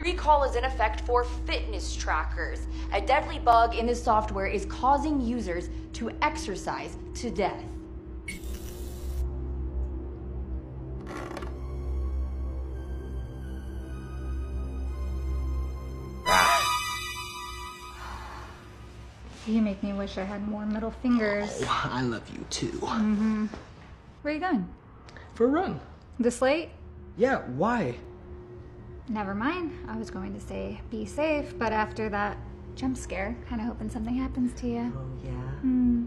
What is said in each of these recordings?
Recall is in effect for fitness trackers. A deadly bug in this software is causing users to exercise to death. You make me wish I had more middle fingers. Oh, I love you too. Mm-hmm. Where are you going? For a run. This late? Yeah, why? Never mind. I was going to say be safe, but after that jump scare, kind of hoping something happens to you. Oh, yeah? Hmm.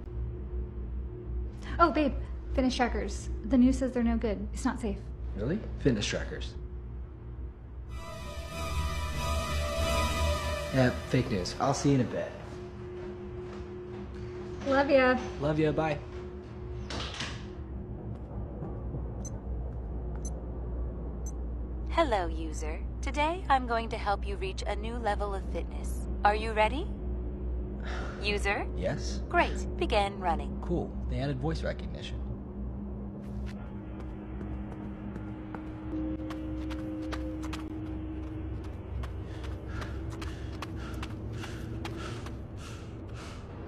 Oh, babe, finish trackers. The news says they're no good. It's not safe. Really? Fitness trackers. Yeah, fake news. I'll see you in a bit. Love ya. Love you, bye. Hello, user. Today I'm going to help you reach a new level of fitness. Are you ready? User? Yes? Great. Begin running. Cool. They added voice recognition.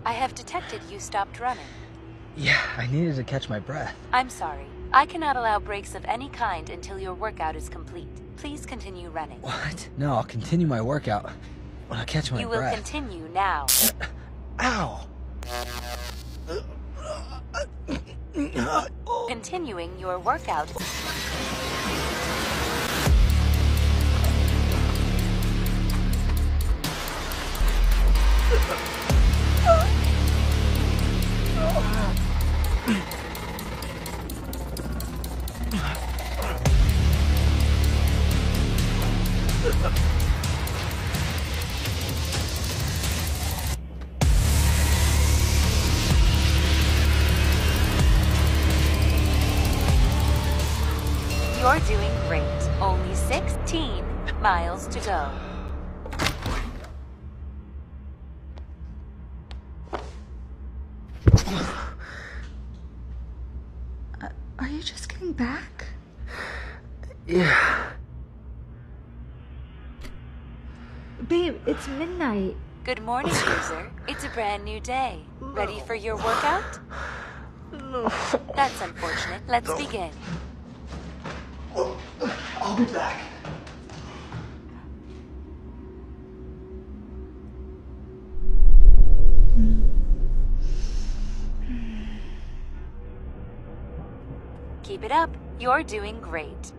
I have detected you stopped running. Yeah, I needed to catch my breath. I'm sorry. I cannot allow breaks of any kind until your workout is complete. Please continue running. What? No, I'll continue my workout when I catch my You will breath. continue now. Ow! Continuing your workout. You're doing great. Only 16 miles to go. Are you just getting back? Yeah. Babe, it's midnight. Good morning, user. It's a brand new day. Ready for your workout? No. That's unfortunate. Let's begin. I'll be back. Keep it up. You're doing great.